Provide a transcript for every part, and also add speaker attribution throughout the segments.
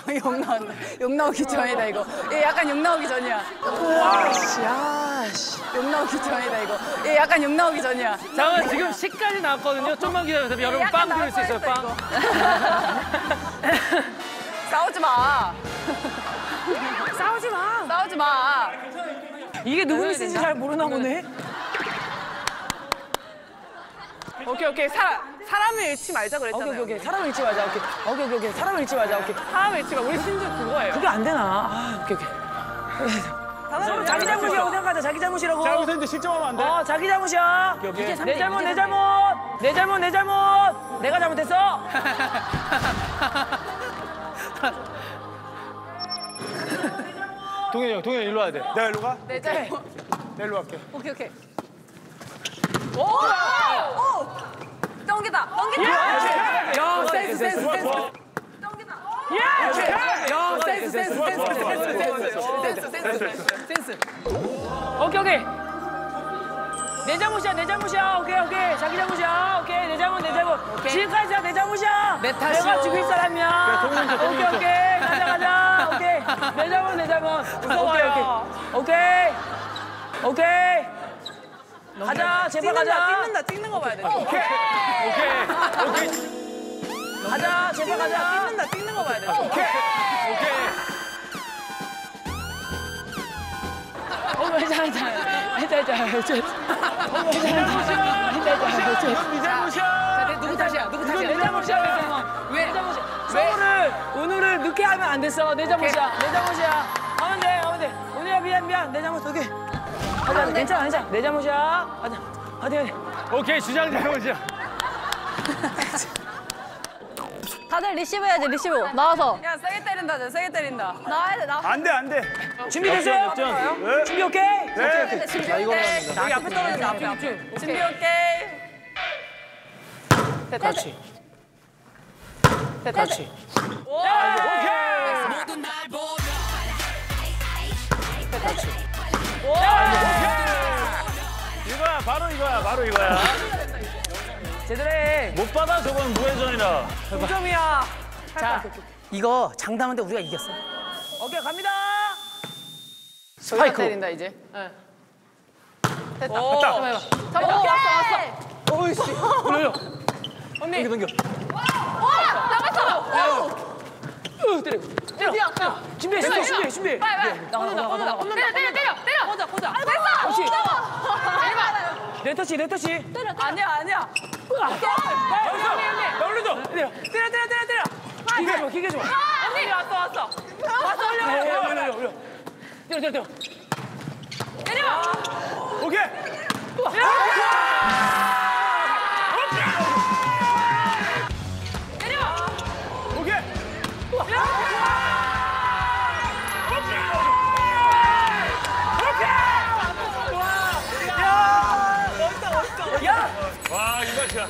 Speaker 1: 욕 나온다. 욕 나오기 전이다 이거. 얘 약간 욕 나오기 전이야.
Speaker 2: 아씨, 아씨.
Speaker 1: 욕 나오기 전이다 이거. 얘 약간 욕 나오기 전이야.
Speaker 3: 잠깐만 지금 10까지 나왔거든요. 좀만 기다려주세요. 여러분 빵 드릴 수 있어요. 빵.
Speaker 1: 싸우지 마.
Speaker 2: 싸우지 마.
Speaker 1: 싸우지 마.
Speaker 2: 이게 누구 미스인지 잘 모르나 보네.
Speaker 1: 오케이 오케이 사 사람을 잃지 말자
Speaker 2: 오케이,
Speaker 1: 그랬잖아요.
Speaker 2: 오케이, 오케이. 사람을 잃지 마자. 오케이. 오케이, 오케이, 오케이. 사람을 잃지 마자. 오케이.
Speaker 1: 사람을 잃지 마. 우리 심지어 그거예요.
Speaker 2: 그게 안 되나? 아, 오케이, 오케이. 서로 자기 잘못이라고 생각하자. 자기 잘못이라고.
Speaker 4: 잘못했는데 실점하면 안 돼.
Speaker 2: 어, 자기 잘못이야.
Speaker 4: 오케이.
Speaker 2: 내 잘못, 내 잘못. 내 잘못, 내 잘못. 내가 잘못했어.
Speaker 4: 동현이 형, 동현이 일로 와야 돼. 내가 일로 가?
Speaker 1: 내 잘못.
Speaker 4: 내가 일로 갈게.
Speaker 1: 오케이 오케이. 오! 오! 넘기다 넘기다.
Speaker 2: 야 센스 센스 센스
Speaker 1: 넘기다.
Speaker 2: 야 센스 센스 센스 센스 센스 센스 오케이 오케이. 내 잘못이야 내 잘못이야. 오케이 오케이. 자기 잘못이야. 오케이 내 잘못 내 잘못 지금까지 내 잘못이야.
Speaker 1: 내 탓이요
Speaker 2: 내가 죽일 사람이야 오케이 오케이. 가자 가자. 오케이. 내 잘못 내 잘못
Speaker 1: 무서워요.
Speaker 2: 오케이. 오케이. 오케이. 가자 제발 가자.
Speaker 1: 찍는다 찍는
Speaker 2: 가자.
Speaker 1: 찍는다. 찍는 거 봐야 돼.
Speaker 4: 오케이.
Speaker 2: 어머, 괜찮아, 괜찮아. 괜찮아, 괜찮아. 어머, 괜찮아, 괜찮아. 괜찮아, 괜찮아.
Speaker 4: 네 잘못이야.
Speaker 1: 자, 누구 탓이야? 누구 탓이야?
Speaker 2: 내 잘못이야.
Speaker 1: 왜?
Speaker 2: 서울을, 은우를 늦게 하면 안 됐어. 내 잘못이야. 내 잘못이야. 하면 돼, 하면 돼. 은우야, 미안, 미안. 내 잘못, 오케이. 가자, 괜찮아, 괜찮아. 내 잘못이야. 가자. 어디, 어디.
Speaker 4: 오케이, 주장 잘못이야.
Speaker 5: 다들 리시브 해야지 리시브 나와서
Speaker 1: 야, 세게 때린다. 저 세게 때린다.
Speaker 5: 나와야 돼 나.
Speaker 4: 안 돼, 안 돼.
Speaker 2: 준비됐어요?
Speaker 4: 네.
Speaker 2: 준비 오케이?
Speaker 4: 네.
Speaker 1: 준비 오케이.
Speaker 2: 여기 앞에 떨어져, 앞에, 앞에.
Speaker 1: 준비 오케이.
Speaker 2: 그렇지. 그렇지.
Speaker 4: 이거야, 바로 이거야, 바로 이거야.
Speaker 2: 제대로 해.
Speaker 4: 못 받아, 저건 무회전이라.
Speaker 2: 9점이야. 자, 이거 장담한데 우리가 이겼어. 오케이, 갑니다.
Speaker 1: 저기가 때린다 이제. 됐다.
Speaker 2: 오.
Speaker 1: 잠깐만 해봐. 잠깐만. 오, 왔어 왔어.
Speaker 2: 어이씨. 올려. 언니. 넘겨, 넘겨. 으, 때려. 때려. 준비해, 준비해, 준비해, 준비해.
Speaker 1: 빨리 빨리.
Speaker 2: 나가, 나가, 나가, 나가.
Speaker 1: 때려 때려 때려 때려. 꽂아 꽂아. 됐어.
Speaker 2: 그렇지.
Speaker 1: 대박.
Speaker 2: 내 터치, 내 터치.
Speaker 1: 아니야 아니야.
Speaker 2: 나 올려줘. 때려, 때려, 때려, 때려, 때려. 기계 줘, 기계 줘.
Speaker 1: 언니 왔어 왔어. 왔어 올려
Speaker 2: 올려,
Speaker 1: 올려.
Speaker 2: 올려, 올려. 때려, 때려, 때려.
Speaker 1: 때려.
Speaker 4: 오케이.
Speaker 1: 때려.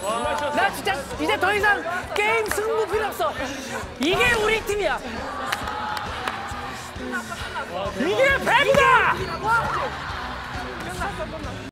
Speaker 2: 나 진짜 이제 더 이상 게임 승부 필요 없어. 이게 우리 팀이야. 이게 배구다!